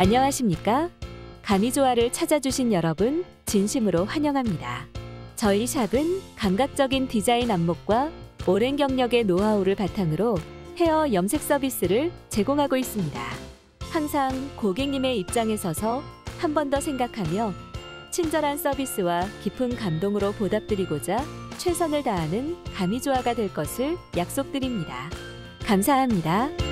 안녕하십니까? 가미조화를 찾아주신 여러분 진심으로 환영합니다. 저희 샵은 감각적인 디자인 안목과 오랜 경력의 노하우를 바탕으로 헤어 염색 서비스를 제공하고 있습니다. 항상 고객님의 입장에 서서 한 번 더 생각하며 친절한 서비스와 깊은 감동으로 보답드리고자 최선을 다하는 가미조화가 될 것을 약속드립니다. 감사합니다.